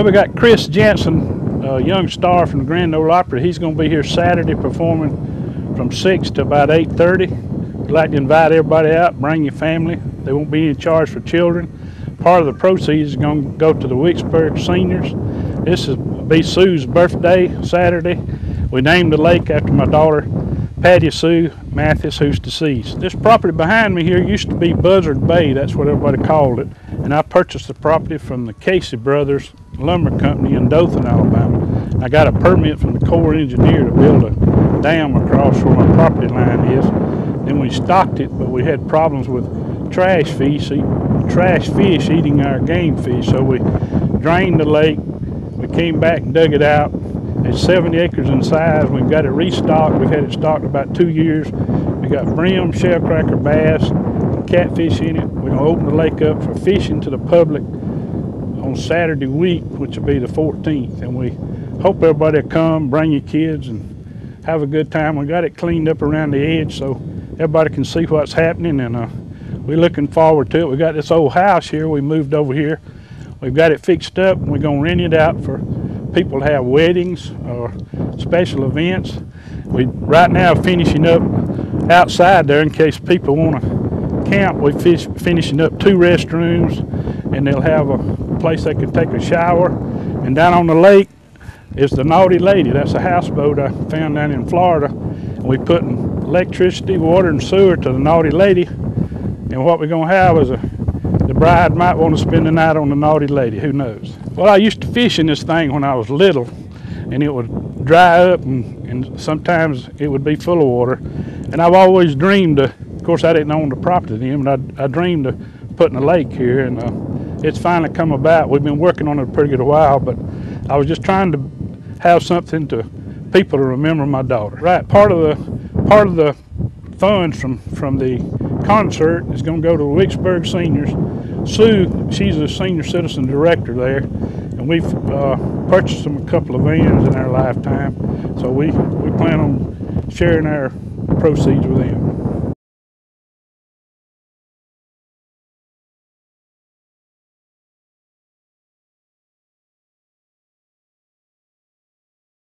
Well, we got Chris Jensen, a young star from the Grand Ole Opry. He's going to be here Saturday performing from 6 to about 8.30. We'd like to invite everybody out, bring your family. There won't be any charge for children. Part of the proceeds is going to go to the Wicksburg seniors. This is be Sue's birthday Saturday. We named the lake after my daughter, Patti Sue Mathis, who's deceased. This property behind me here used to be Buzzard Bay. That's what everybody called it. And I purchased the property from the Casey Brothers Lumber Company in Dothan, Alabama. I got a permit from the Corps engineer to build a dam across where my property line is. Then we stocked it, but we had problems with trash fish, trash fish eating our game fish. So we drained the lake. We came back and dug it out. It's 70 acres in size. We've got it restocked. We've had it stocked about two years. We got brim, shellcracker, bass, catfish in it. We're gonna open the lake up for fishing to the public on Saturday week, which will be the 14th. And we hope everybody will come, bring your kids and have a good time. We got it cleaned up around the edge so everybody can see what's happening and uh, we're looking forward to it. We got this old house here. We moved over here. We've got it fixed up and we're gonna rent it out for people have weddings or special events. We right now finishing up outside there in case people want to camp. We're fish, finishing up two restrooms and they'll have a place they can take a shower. And down on the lake is the Naughty Lady. That's a houseboat I found down in Florida. And we're putting electricity, water, and sewer to the Naughty Lady. And what we're gonna have is a the bride might want to spend the night on the Naughty Lady. Who knows? Well, I used to fish in this thing when I was little, and it would dry up, and, and sometimes it would be full of water. And I've always dreamed. Of, of course, I didn't own the property then, but I, I dreamed of putting a lake here, and uh, it's finally come about. We've been working on it a pretty good while, but I was just trying to have something to people to remember my daughter. Right, part of the part of the funds from from the concert is going to go to the seniors. Sue, she's a senior citizen director there, and we've uh, purchased them a couple of vans in our lifetime. So we we plan on sharing our proceeds with them.